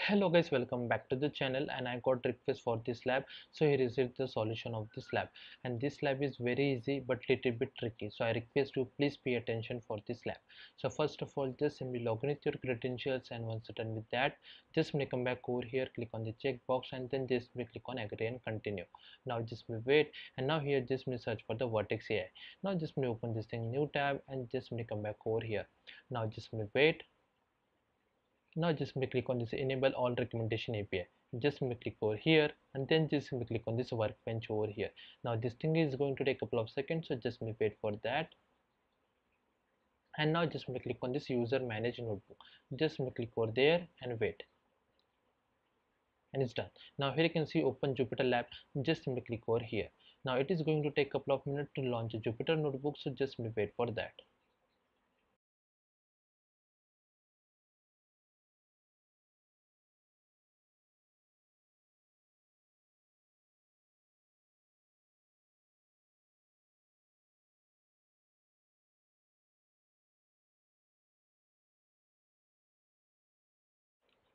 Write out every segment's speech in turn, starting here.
hello guys welcome back to the channel and i got request for this lab. So here is the solution of this lab. And this lab is very easy but little bit tricky. So i request you please pay attention for this lab. So first of all just simply log in with your credentials and once you're done with that just simply come back over here click on the checkbox and then just simply click on agree and continue. Now just me wait and now here just simply search for the vertex ai now just simply open this thing new tab and just simply come back over here. Now just simply wait now just click on this enable all recommendation API just click over here and then just click on this workbench over here. Now this thing is going to take a couple of seconds so just wait for that. And now just click on this user manage notebook. Just click over there and wait. And it's done. Now here you can see open Jupyter lab. Just click over here. Now it is going to take a couple of minutes to launch a Jupyter notebook so just wait for that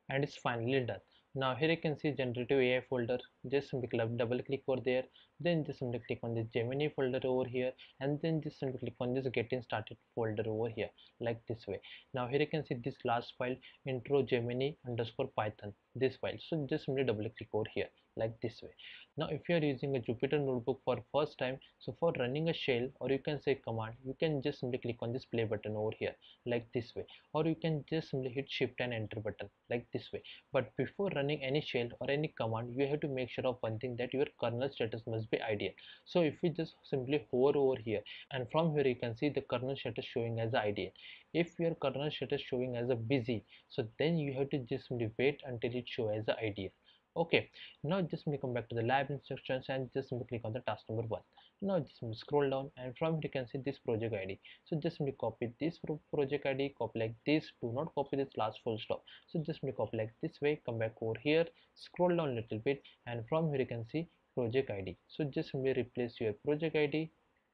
and it's finally done. Now here you can see generative AI folder. Just simply double click over there. Then just simply click on this Gemini folder over here. And then just simply click on this getting started folder over here like this way. Now here you can see this last file intro Gemini underscore Python this file so just simply double click over here like this way. Now if you are using a Jupyter notebook for first time so for running a shell or you can say command you can just simply click on this play button over here like this way. Or you can just simply hit shift and enter button like this way. But before running any shell or any command you have to make sure of one thing that your kernel status must be ideal. So if we just simply hover over here and from here you can see the kernel status showing as ideal if your kernel status showing as a busy so then you have to just wait until it show as a ideal. Okay now just come back to the lab instructions and just click on the task number one. Now just scroll down and from here you can see this project id so just copy this project id copy like this do not copy this last full stop. So just copy like this way come back over here scroll down a little bit and from here you can see project id so just replace your project id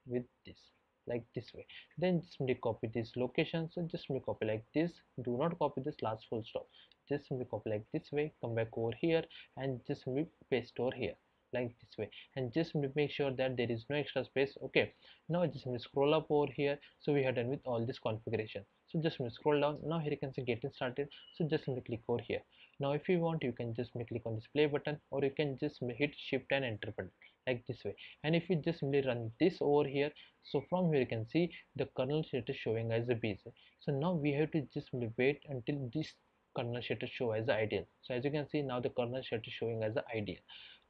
with this like this way. Then just simply copy this location so just simply copy like this. Do not copy this last full stop. Just simply copy like this way come back over here and just simply paste over here like this way. And just make sure that there is no extra space. Okay now just scroll up over here. So we are done with all this configuration. So just scroll down. Now here you can see getting started. So just click over here. Now if you want you can just click on this play button or you can just hit shift and enter button like this way. And if you just simply run this over here so from here you can see the kernel status showing as a busy so now we have to just wait until this kernel status show as ideal. So as you can see now the kernel status showing as ideal.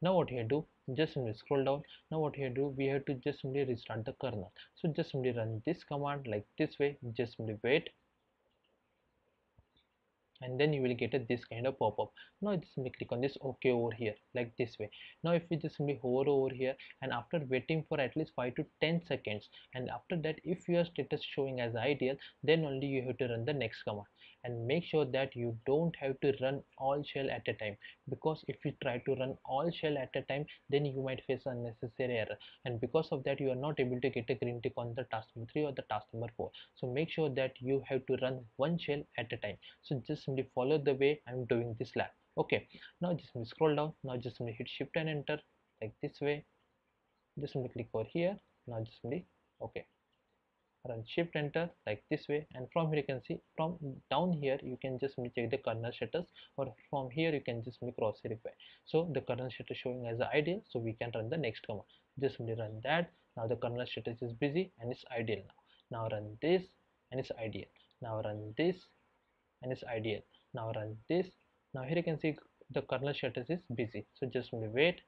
Now what you do just simply scroll down. Now what you do we have to just simply restart the kernel. So just simply run this command like this way. Just simply wait and then you will get a, this kind of pop-up. Now just simply click on this ok over here like this way. Now if we just simply hover over here and after waiting for at least 5 to 10 seconds and after that if your status showing as ideal then only you have to run the next command. And make sure that you don't have to run all shell at a time because if you try to run all shell at a time then you might face unnecessary error. And because of that you are not able to get a green tick on the task number 3 or the task number 4 so make sure that you have to run one shell at a time. So just simply follow the way I'm doing this lab. Okay now just scroll down. Now just hit shift and enter like this way. Just click over here. Now just simply okay. Run shift enter like this way. And from here you can see from down here you can just check the kernel status or from here you can just cross verify. So the kernel status showing as ideal. So we can run the next command. Just run that. Now the kernel status is busy and it's ideal now. Now run this and it's ideal. Now run this and it's ideal. Now run this. Now here you can see the kernel status is busy. So just me wait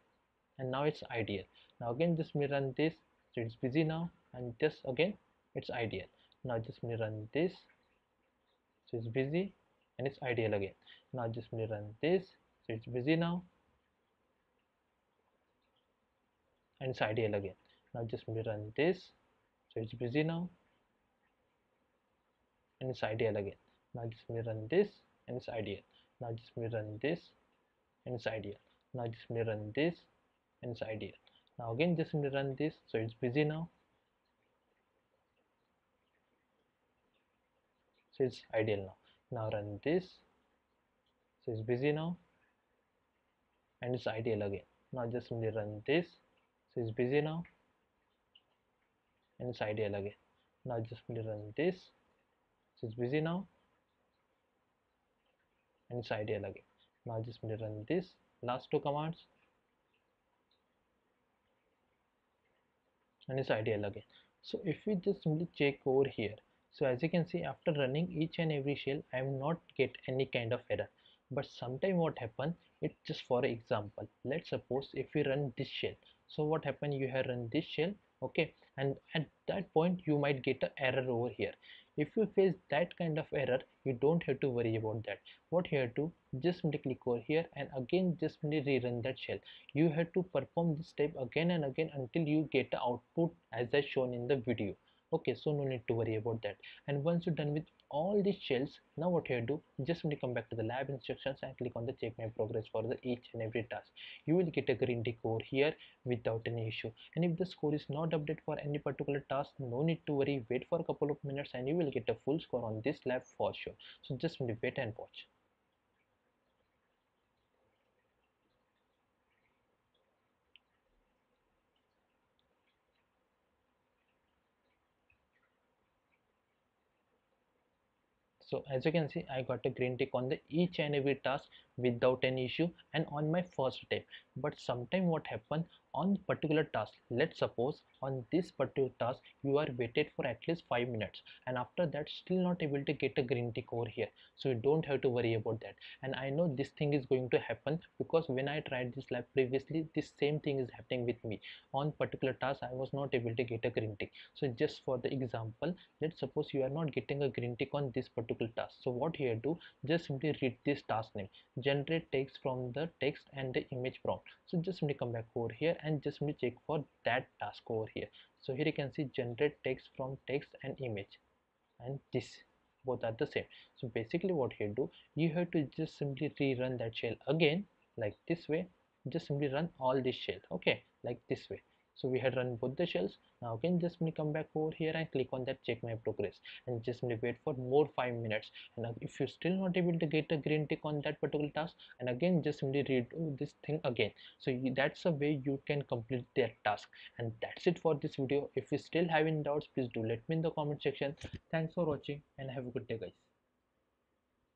and now it's ideal. Now again just me run this. So it's busy now and just again it's ideal. Now just me run this. So it's busy and it's ideal again. Now just me run this. So it's busy now and it's ideal again. Now just me run this. So it's busy now and it's ideal again now just me run this and it's ideal. Now just me run this and it's ideal. Now just me run this and it's ideal. Now again just me run this so it's busy now. So it's ideal now. Now run this so it's busy now. And it's ideal again. Now just simply run this so it's busy now. And it's ideal again. Now just simply run this so it's busy now and it's ideal again now just run this last two commands. And it's ideal again so if we just simply check over here so as you can see after running each and every shell i am not get any kind of error. But sometime what happen it just for example let's suppose if we run this shell. So what happen you have run this shell okay? And at that point you might get an error over here. If you face that kind of error you don't have to worry about that. What you have to just simply click over here and again just simply rerun that shell. You have to perform this step again and again until you get the output as I shown in the video okay so no need to worry about that. And once you're done with all these shells now what you do just simply come back to the lab instructions and click on the check my progress for the each and every task. You will get a green over here without any issue. And if the score is not updated for any particular task no need to worry. Wait for a couple of minutes and you will get a full score on this lab for sure. So just wait and watch so as you can see i got a green tick on the each and every task without any issue and on my first attempt but sometime what happened on particular task let's suppose on this particular task you are waited for at least five minutes and after that still not able to get a green tick over here. So you don't have to worry about that. And i know this thing is going to happen because when i tried this lab previously this same thing is happening with me. On particular task i was not able to get a green tick. So just for the example let's suppose you are not getting a green tick on this particular task. So what here do just simply read this task name. Generate text from the text and the image prompt. So just simply come back over here and just simply check for that task over here. So here you can see generate text from text and image. And this both are the same. So basically what you do you have to just simply rerun that shell again like this way. Just simply run all this shell okay like this way so we had run both the shells. Now again just me come back over here and click on that check my progress. And just me wait for more five minutes. And if you're still not able to get a green tick on that particular task and again just simply redo uh, this thing again. So that's a way you can complete that task. And that's it for this video. If you still have any doubts please do let me in the comment section. Thanks for watching and have a good day guys